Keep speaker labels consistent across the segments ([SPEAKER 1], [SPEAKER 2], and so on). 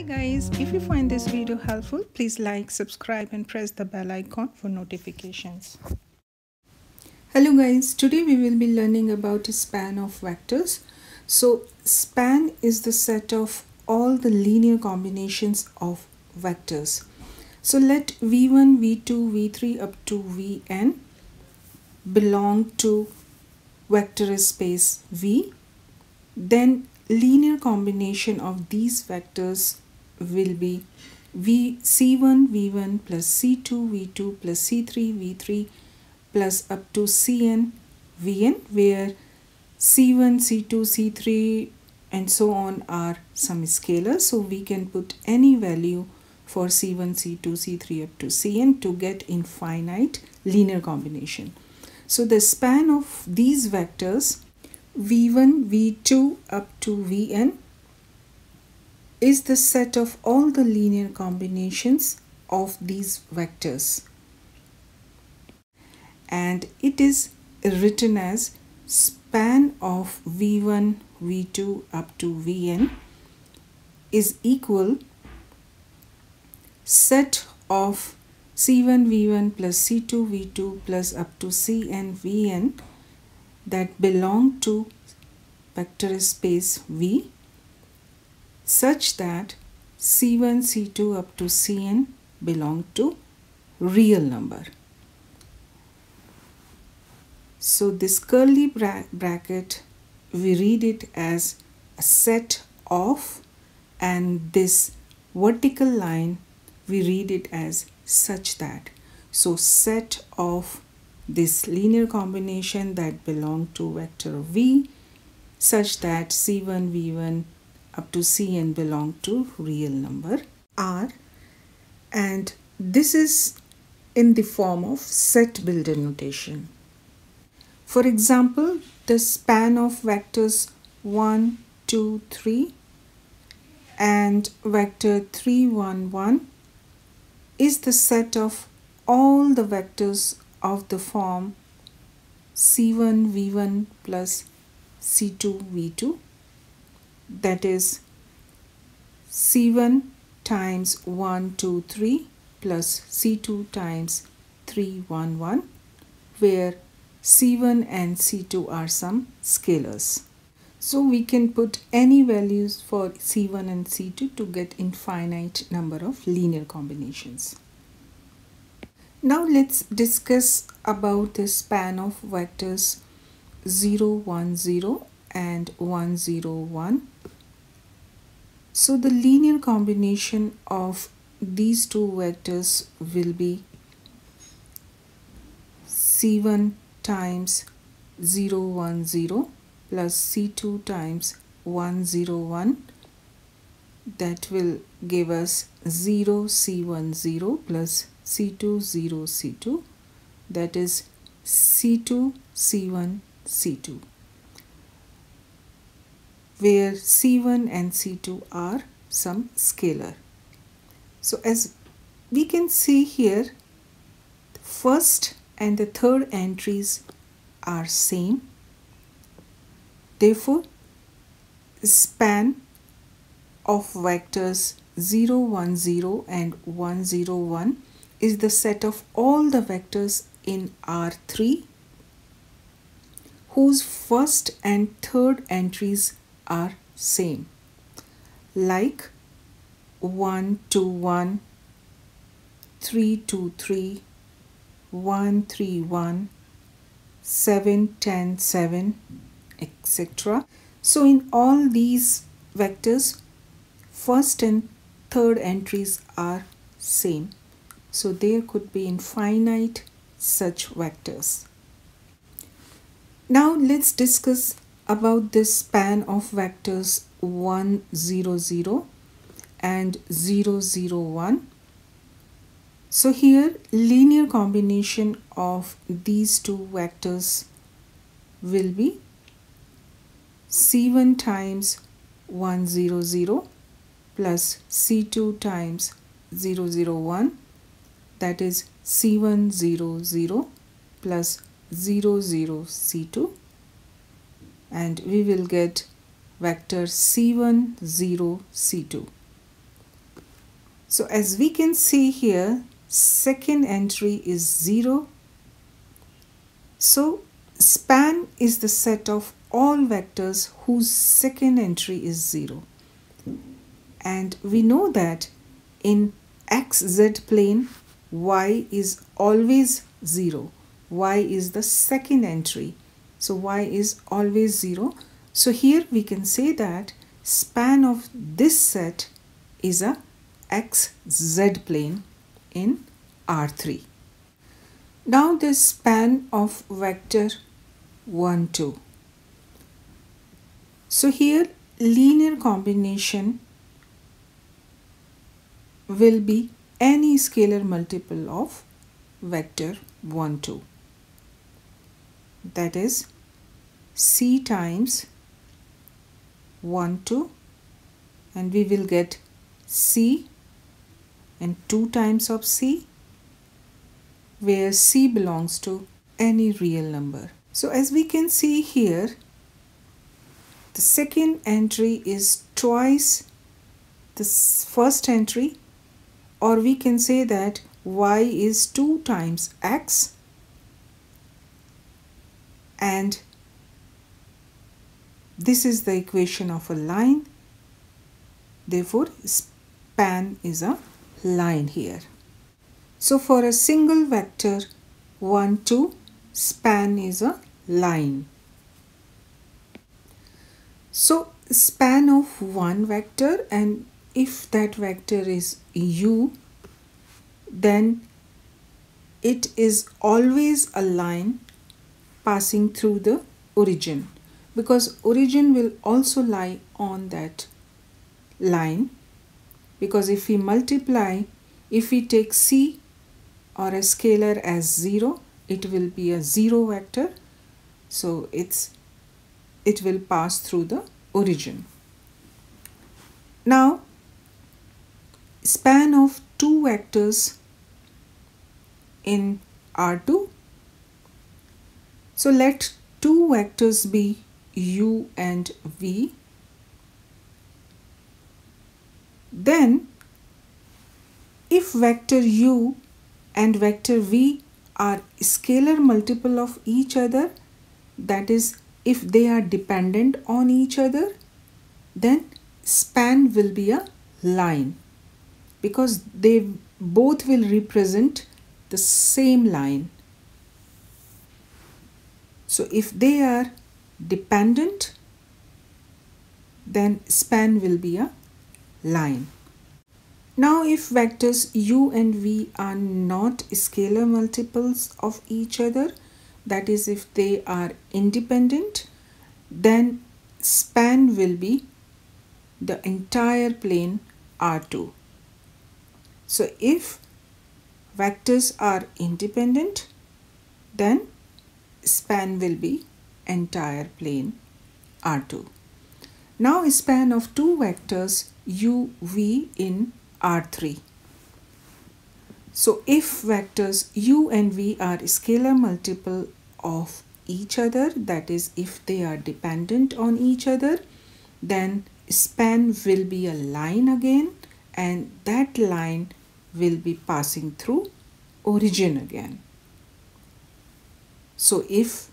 [SPEAKER 1] Hi guys, if you find this video helpful, please like, subscribe and press the bell icon for notifications. Hello guys, today we will be learning about a span of vectors. So span is the set of all the linear combinations of vectors. So let v1, v2, v3 up to vn belong to vector space v. Then linear combination of these vectors will be v c1 v1 plus c2 v2 plus c3 v3 plus up to cn vn where c1 c2 c3 and so on are some scalars. So we can put any value for c1 c2 c3 up to cn to get infinite linear combination. So the span of these vectors v1, v2 up to vn is the set of all the linear combinations of these vectors. And it is written as span of v1 v2 up to vn is equal set of c1 v1 plus c2 v2 plus up to cn vn that belong to vector space V such that C1, C2 up to Cn belong to real number. So this curly bra bracket, we read it as a set of and this vertical line, we read it as such that. So set of this linear combination that belong to vector v such that c1 v1 up to cn belong to real number r and this is in the form of set builder notation. For example, the span of vectors 1, 2, 3 and vector 3, 1, 1 is the set of all the vectors of the form c1 v1 plus c2 v2 that is c1 times 1 2 3 plus c2 times 3 1 1 where c1 and c2 are some scalars. So we can put any values for c1 and c2 to get infinite number of linear combinations. Now let's discuss about the span of vectors 0, 1, 0 and 1, 0, 1. So the linear combination of these two vectors will be C1 times 0, 1, 0 plus C2 times 1, 0, 1 that will give us 0, C1, 0 plus C2 0 C2 that is C2 C1 C2 where C1 and C2 are some scalar. So as we can see here the first and the third entries are same therefore span of vectors 0 1 0 and 1 0 1 is the set of all the vectors in R3 whose first and third entries are same. Like 1 2 1 3 2 3 1 3 1 7 10 7 etc so in all these vectors first and third entries are same. So there could be infinite such vectors. Now let's discuss about this span of vectors 1, 0, 0 and 0, 0, 1. So here linear combination of these two vectors will be c1 times 1, 0, 0 plus c2 times 0, 0, 1 that is C100 plus 00 C2 and we will get vector C1, 0, C2 So as we can see here, second entry is 0. So span is the set of all vectors whose second entry is 0. And we know that in xz plane, y is always 0. y is the second entry. So y is always 0. So here we can say that span of this set is a xz plane in R3. Now the span of vector 1, 2. So here linear combination will be any scalar multiple of vector 1, 2. That is c times 1, 2 and we will get c and 2 times of c where c belongs to any real number. So as we can see here the second entry is twice the first entry or we can say that y is 2 times x and this is the equation of a line therefore span is a line here. So for a single vector 1, 2 span is a line. So span of one vector and if that vector is u then it is always a line passing through the origin. Because origin will also lie on that line. Because if we multiply if we take c or a scalar as 0 it will be a 0 vector. So it's it will pass through the origin. Now span of two vectors in R2 so let two vectors be u and v. Then if vector u and vector v are scalar multiple of each other that is if they are dependent on each other then span will be a line because they both will represent the same line so if they are dependent then span will be a line. Now if vectors u and v are not scalar multiples of each other, that is if they are independent, then span will be the entire plane R2. So if vectors are independent, then span will be entire plane R2. Now span of two vectors uv in R3. So if vectors u and v are scalar multiple of each other, that is if they are dependent on each other, then span will be a line again and that line will be passing through origin again. So if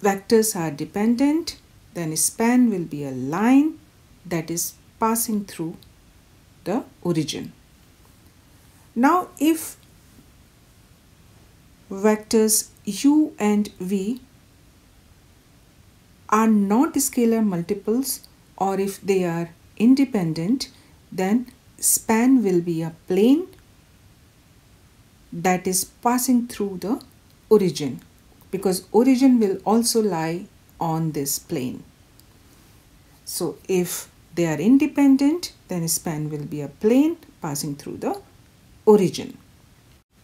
[SPEAKER 1] vectors are dependent, then span will be a line that is passing through the origin. Now if vectors u and v are not scalar multiples or if they are independent then span will be a plane that is passing through the origin because origin will also lie on this plane. So if they are independent, then span will be a plane passing through the origin.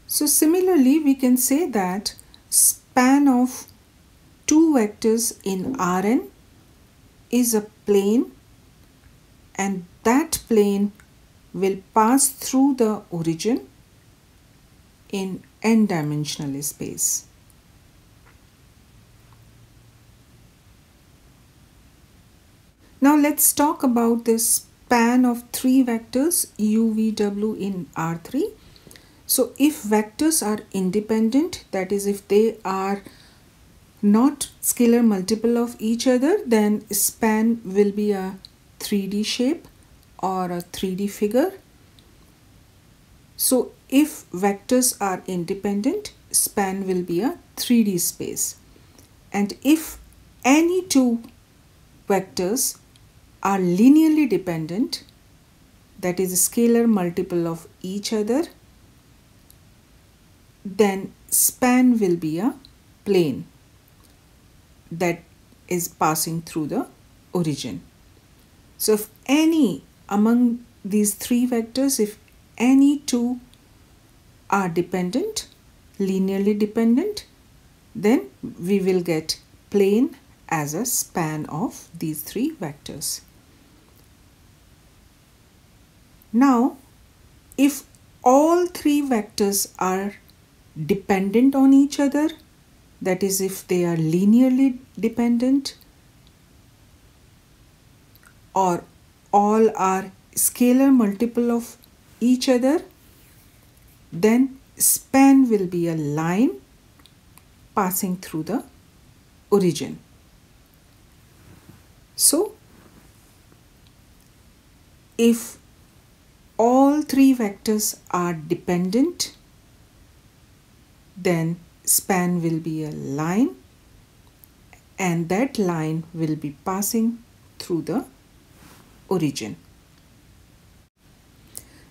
[SPEAKER 1] So similarly, we can say that span of two vectors in Rn is a plane and that plane will pass through the origin in n-dimensional space. Now let's talk about this span of three vectors u, v, w in R3. So if vectors are independent, that is if they are not scalar multiple of each other, then span will be a 3D shape or a 3D figure. So if vectors are independent, span will be a 3D space. And if any two vectors are linearly dependent, that is a scalar multiple of each other, then span will be a plane that is passing through the origin. So if any among these three vectors, if any two are dependent, linearly dependent, then we will get plane as a span of these three vectors. Now, if all three vectors are dependent on each other, that is if they are linearly dependent or all are scalar multiple of each other, then span will be a line passing through the origin. So, if all three vectors are dependent, then span will be a line and that line will be passing through the origin.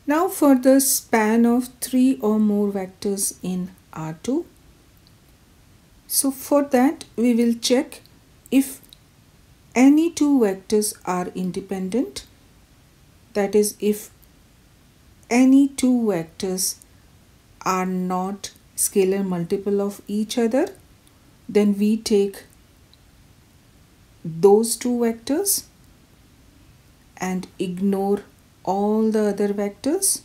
[SPEAKER 1] Now for the span of three or more vectors in R2. So for that we will check if any two vectors are independent that is if any two vectors are not scalar multiple of each other then we take those two vectors and ignore all the other vectors?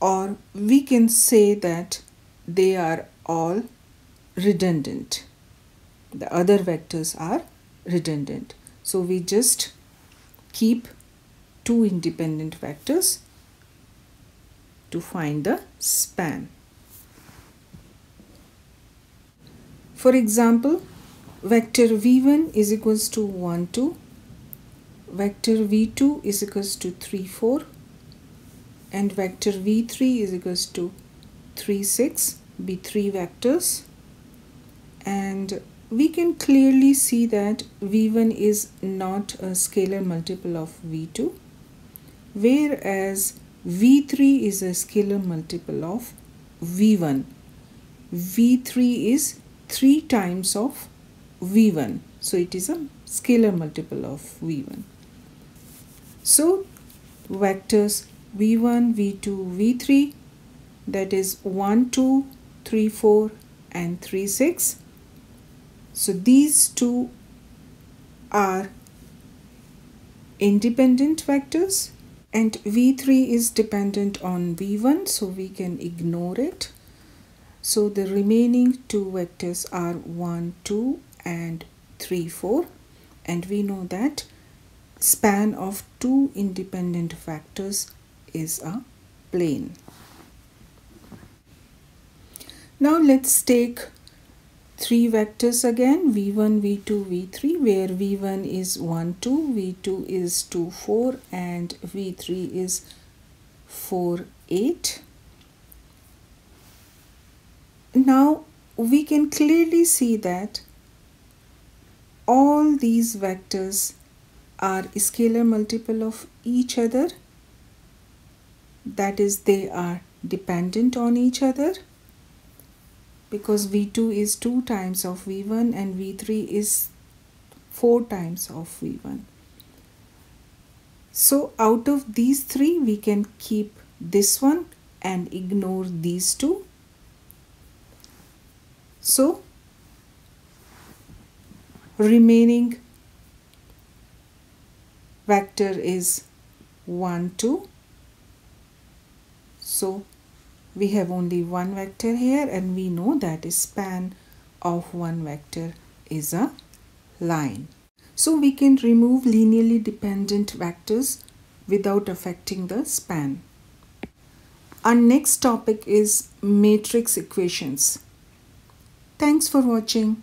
[SPEAKER 1] Or we can say that they are all redundant. The other vectors are redundant. So we just keep two independent vectors to find the span. For example vector v1 is equals to 1 2 vector v2 is equals to 3 4 and vector v3 is equals to 3 6 be three vectors. And we can clearly see that v1 is not a scalar multiple of v2 whereas v3 is a scalar multiple of v1 v3 is 3 times of v1 so it is a scalar multiple of v1 so vectors v1, v2, v3 that is 1, 2, 3, 4 and 3, 6. So these two are independent vectors and v3 is dependent on v1 so we can ignore it. So the remaining two vectors are 1, 2 and 3, 4 and we know that span of two independent vectors is a plane. Now let's take three vectors again v1 v2 v3 where v1 is 1 2 v2 is 2 4 and v3 is 4 8 now we can clearly see that all these vectors are scalar multiple of each other. That is they are dependent on each other. Because v2 is 2 times of v1 and v3 is 4 times of v1 so out of these three we can keep this one and ignore these two. So remaining vector is 1 2 so we have only one vector here and we know that a span of one vector is a line So we can remove linearly dependent vectors without affecting the span. Our next topic is matrix equations. Thanks for watching.